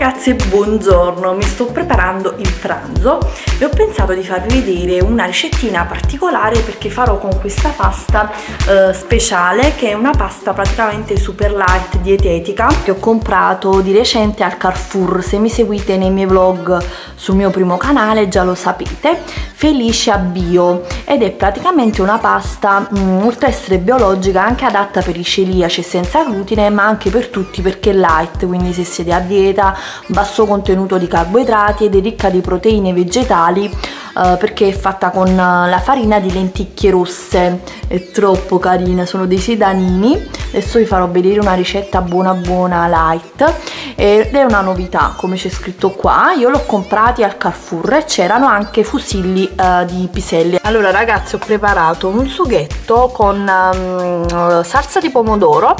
ragazze, buongiorno, mi sto preparando il pranzo e ho pensato di farvi vedere una ricettina particolare perché farò con questa pasta eh, speciale che è una pasta praticamente super light, dietetica che ho comprato di recente al Carrefour, se mi seguite nei miei vlog sul mio primo canale già lo sapete, Felicia Bio. Ed è praticamente una pasta mh, mm, oltre ad essere biologica anche adatta per i celiaci senza glutine ma anche per tutti perché è light, quindi se siete a dieta basso contenuto di carboidrati ed è ricca di proteine vegetali uh, perché è fatta con la farina di lenticchie rosse. È troppo carina sono dei sedanini adesso vi farò vedere una ricetta buona buona light. Ed è una novità come c'è scritto qua. Io l'ho comprati al Carrefour e c'erano anche fusilli uh, di piselli. Allora ragazzi ho preparato un sughetto con um, salsa di pomodoro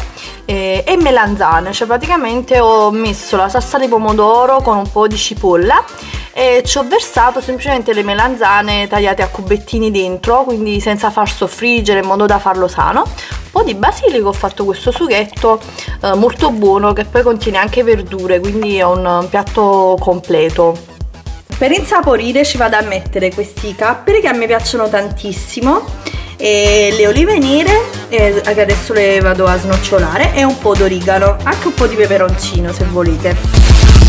e, e melanzane. Cioè praticamente ho messo la salsa di pomodoro con un po' di cipolla e ci ho versato semplicemente le melanzane tagliate a cubettini dentro quindi senza far soffriggere in modo da farlo sano. Un po' di basilico ho fatto questo sughetto eh, molto buono che poi contiene anche verdure quindi è un piatto completo. Per insaporire ci vado a mettere questi capperi che a me piacciono tantissimo e le olive nere che adesso le vado a snocciolare e un po' d'origano anche un po' di peperoncino se volete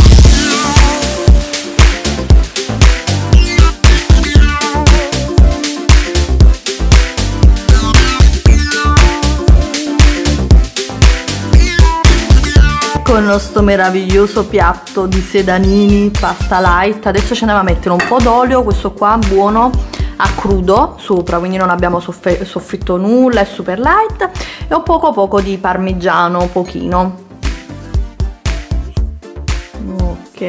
con nostro meraviglioso piatto di sedanini, pasta light. Adesso ce ne va a mettere un po' d'olio, questo qua buono a crudo sopra, quindi non abbiamo soffritto nulla, è super light. E un poco poco di parmigiano, pochino. Ok,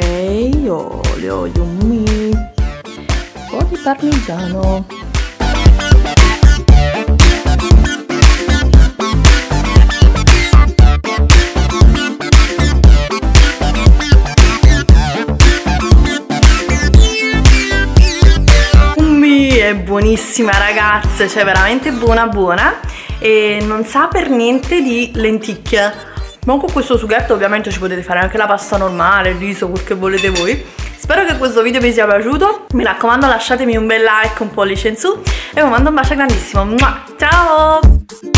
olio, yummy. Un po' di parmigiano. Buonissima ragazze, cioè veramente buona buona e non sa per niente di lenticchie. Ma con questo sughetto ovviamente ci potete fare anche la pasta normale, il riso, quel che volete voi. Spero che questo video vi sia piaciuto, mi raccomando lasciatemi un bel like, un pollice in su e vi mando un bacio grandissimo. Ciao!